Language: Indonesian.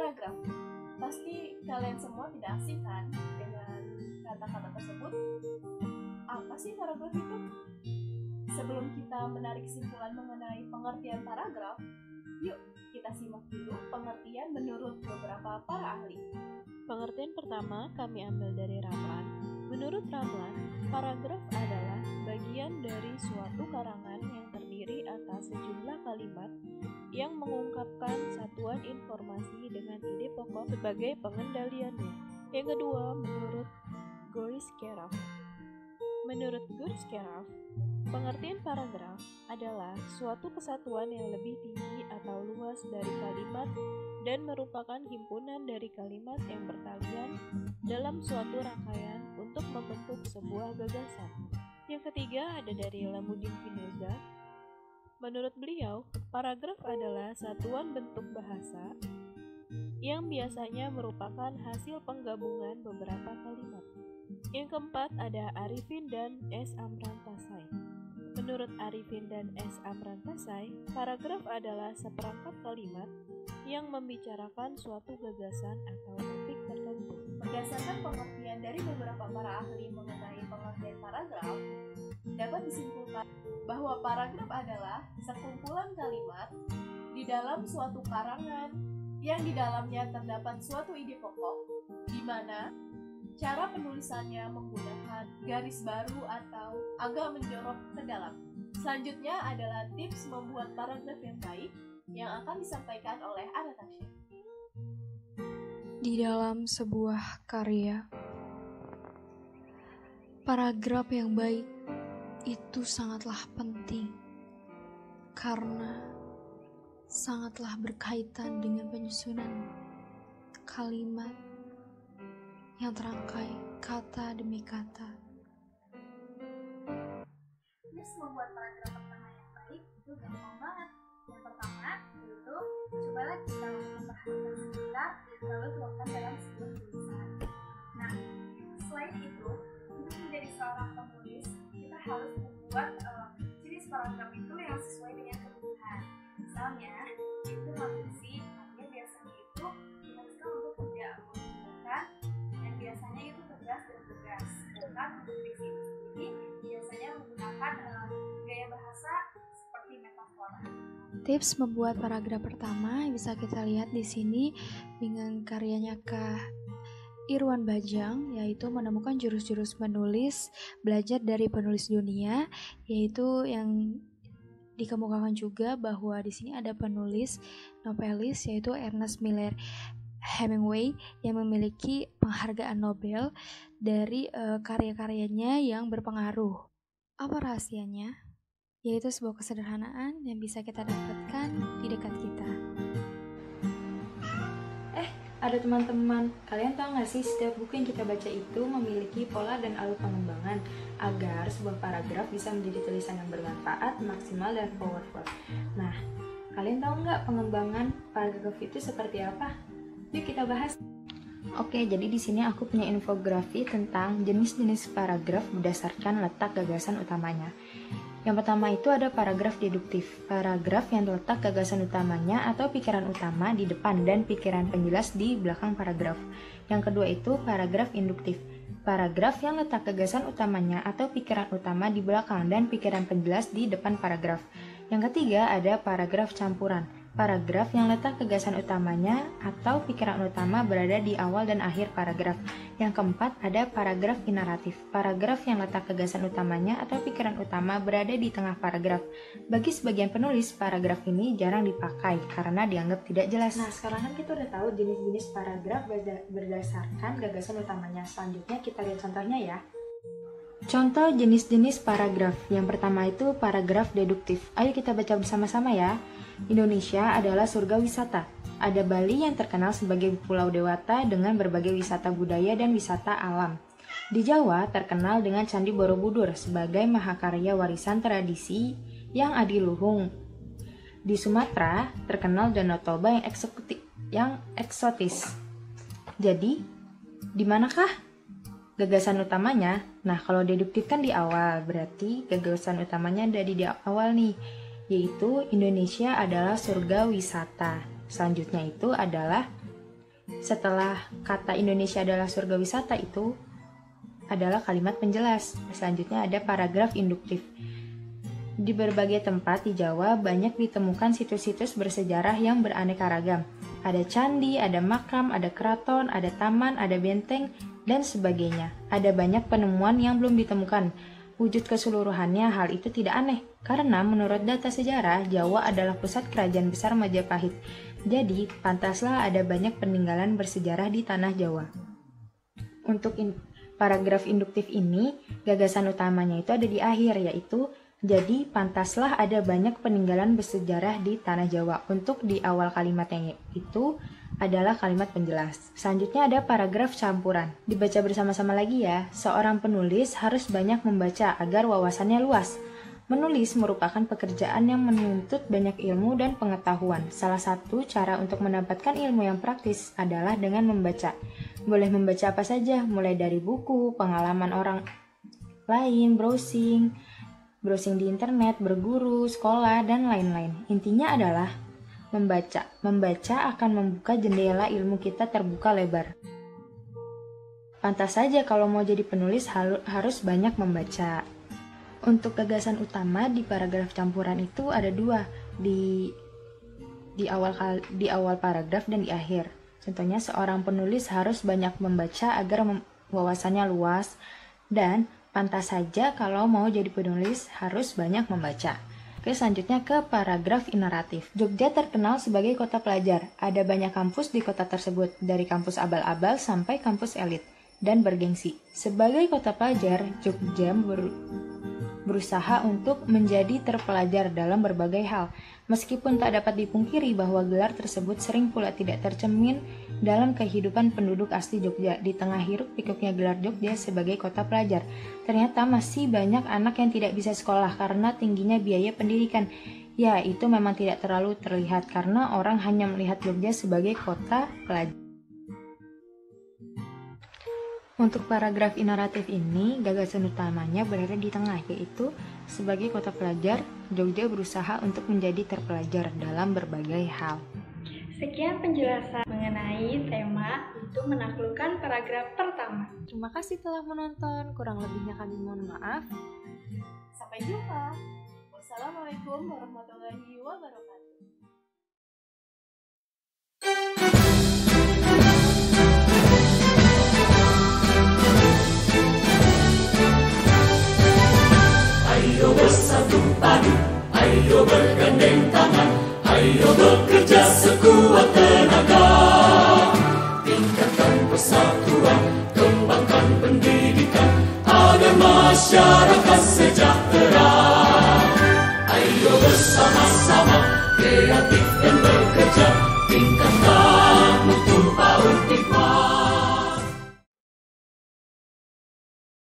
Paragraf. Pasti kalian semua tidak asing kan dengan kata-kata tersebut? Apa sih paragraf itu? Sebelum kita menarik kesimpulan mengenai pengertian paragraf, yuk kita simak dulu pengertian menurut beberapa para ahli. Pengertian pertama kami ambil dari Ramlan. Menurut Ramlan, paragraf adalah bagian dari suatu karangan yang terdiri atas sejumlah kalimat yang mengungkapkan satuan informasi dengan ide pokok sebagai pengendaliannya. Yang kedua, menurut Goriskerov. Menurut Goriskerov, pengertian paragraf adalah suatu kesatuan yang lebih tinggi atau luas dari kalimat dan merupakan himpunan dari kalimat yang bertalian dalam suatu rangkaian untuk membentuk sebuah gagasan. Yang ketiga ada dari Lamudin Spinoza. Menurut beliau, paragraf adalah satuan bentuk bahasa yang biasanya merupakan hasil penggabungan beberapa kalimat. Yang keempat ada Arifin dan S. Amrantasai. Menurut Arifin dan S. Amrantasai, paragraf adalah seperangkat kalimat yang membicarakan suatu gagasan atau. Berdasarkan pengertian dari beberapa para ahli mengenai pengertian paragraf, dapat disimpulkan bahwa paragraf adalah sekumpulan kalimat di dalam suatu karangan yang di dalamnya terdapat suatu ide pokok di mana cara penulisannya menggunakan garis baru atau agak menjorok ke dalam. Selanjutnya adalah tips membuat paragraf yang baik yang akan disampaikan oleh Anastasia. Di dalam sebuah karya, paragraf yang baik itu sangatlah penting karena sangatlah berkaitan dengan penyusunan kalimat yang terangkai kata demi kata. Tips membuat paragraf pertama yang baik itu gampang banget. Yang pertama yaitu sekitar lalu tuangkan dalam sebuah tulisan. Nah, selain itu untuk menjadi seorang penulis kita harus membuat uh, jenis paragraf itu yang sesuai dengan kebutuhan. Misalnya Tips membuat paragraf pertama bisa kita lihat di sini dengan karyanya Kak Irwan Bajang yaitu menemukan jurus-jurus menulis belajar dari penulis dunia yaitu yang dikemukakan juga bahwa di sini ada penulis novelis yaitu Ernest Miller Hemingway yang memiliki penghargaan Nobel dari uh, karya-karyanya yang berpengaruh. Apa rahasianya? Yaitu sebuah kesederhanaan yang bisa kita dapatkan di dekat kita. Ada teman-teman, kalian tahu nggak sih setiap buku yang kita baca itu memiliki pola dan alur pengembangan agar sebuah paragraf bisa menjadi tulisan yang bermanfaat, maksimal, dan powerful. Nah, kalian tahu nggak pengembangan paragraf itu seperti apa? Yuk kita bahas. Oke, jadi di sini aku punya infografi tentang jenis-jenis paragraf berdasarkan letak gagasan utamanya. Yang pertama itu ada paragraf deduktif, paragraf yang terletak gagasan utamanya atau pikiran utama di depan dan pikiran penjelas di belakang paragraf. Yang kedua itu paragraf induktif, paragraf yang letak gagasan utamanya atau pikiran utama di belakang dan pikiran penjelas di depan paragraf. Yang ketiga ada paragraf campuran, paragraf yang letak gagasan utamanya atau pikiran utama berada di awal dan akhir paragraf. Yang keempat ada paragraf inaratif, paragraf yang letak gagasan utamanya atau pikiran utama berada di tengah paragraf. Bagi sebagian penulis, paragraf ini jarang dipakai karena dianggap tidak jelas. Nah, sekarang kan kita udah tahu jenis-jenis paragraf berdasarkan gagasan utamanya. Selanjutnya kita lihat contohnya ya. Contoh jenis-jenis paragraf. Yang pertama itu paragraf deduktif. Ayo kita baca bersama-sama ya. Indonesia adalah surga wisata. Ada Bali yang terkenal sebagai Pulau Dewata dengan berbagai wisata budaya dan wisata alam. Di Jawa terkenal dengan Candi Borobudur sebagai mahakarya warisan tradisi yang adiluhung. Di Sumatera terkenal Danau Toba yang yang eksotis. Jadi, di manakah gagasan utamanya? Nah, kalau deduktif kan di awal, berarti gagasan utamanya dari di awal nih. Yaitu Indonesia adalah surga wisata. Selanjutnya itu adalah setelah kata Indonesia adalah surga wisata itu adalah kalimat penjelas. Selanjutnya ada paragraf induktif. Di berbagai tempat di Jawa banyak ditemukan situs-situs bersejarah yang beraneka ragam. Ada candi, ada makam, ada keraton, ada taman, ada benteng, dan sebagainya. Ada banyak penemuan yang belum ditemukan. Wujud keseluruhannya hal itu tidak aneh, karena menurut data sejarah, Jawa adalah pusat kerajaan besar Majapahit. Jadi, pantaslah ada banyak peninggalan bersejarah di tanah Jawa. Untuk in paragraf induktif ini, gagasan utamanya itu ada di akhir, yaitu jadi, pantaslah ada banyak peninggalan bersejarah di tanah Jawa. Untuk di awal kalimat yang itu adalah kalimat penjelas. Selanjutnya ada paragraf campuran. Dibaca bersama-sama lagi ya. Seorang penulis harus banyak membaca agar wawasannya luas. Menulis merupakan pekerjaan yang menuntut banyak ilmu dan pengetahuan. Salah satu cara untuk mendapatkan ilmu yang praktis adalah dengan membaca. Boleh membaca apa saja, mulai dari buku, pengalaman orang lain, browsing, browsing di internet, berguru, sekolah, dan lain-lain. Intinya adalah membaca. Membaca akan membuka jendela ilmu kita terbuka lebar. Pantas saja kalau mau jadi penulis harus banyak membaca. Untuk gagasan utama di paragraf campuran itu ada dua di di awal di awal paragraf dan di akhir. Contohnya seorang penulis harus banyak membaca agar wawasannya luas dan Pantas saja kalau mau jadi penulis harus banyak membaca. Oke, selanjutnya ke paragraf inaratif. Jogja terkenal sebagai kota pelajar. Ada banyak kampus di kota tersebut, dari kampus abal-abal sampai kampus elit dan bergengsi. Sebagai kota pelajar, Jogja ber berusaha untuk menjadi terpelajar dalam berbagai hal. Meskipun tak dapat dipungkiri bahwa gelar tersebut sering pula tidak tercemin dalam kehidupan penduduk asli Jogja di tengah hiruk pikuknya gelar Jogja sebagai kota pelajar. Ternyata masih banyak anak yang tidak bisa sekolah karena tingginya biaya pendidikan. Ya, itu memang tidak terlalu terlihat karena orang hanya melihat Jogja sebagai kota pelajar. Untuk paragraf inaratif ini, gagasan utamanya berada di tengah, yaitu sebagai kota pelajar, Jogja berusaha untuk menjadi terpelajar dalam berbagai hal. Sekian penjelasan mengenai tema itu menaklukkan paragraf pertama. Terima kasih telah menonton, kurang lebihnya kami mohon maaf. Sampai jumpa. Wassalamualaikum warahmatullahi wabarakatuh. Masya Rakas Seca